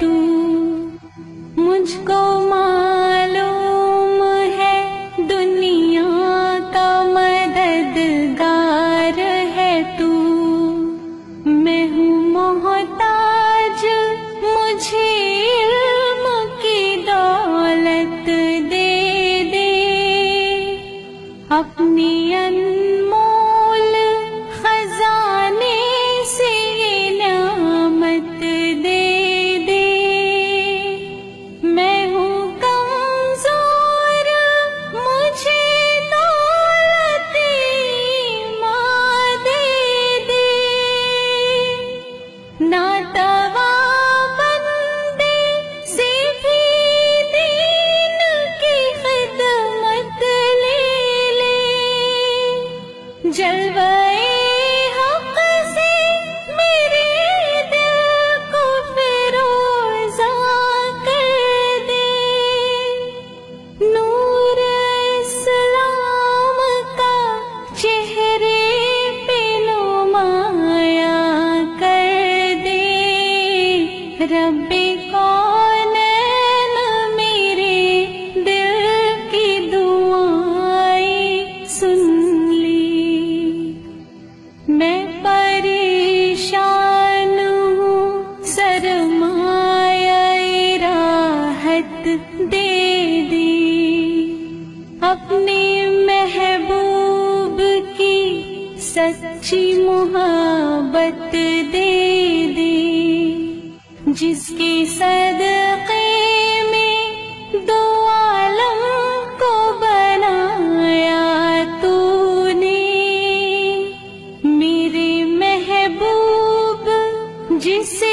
तू मुझको अपने महबूब की सच्ची मोहब्बत दे दी, जिसके सदके में दो आलम को बनाया तूने। मेरे महबूब जिसे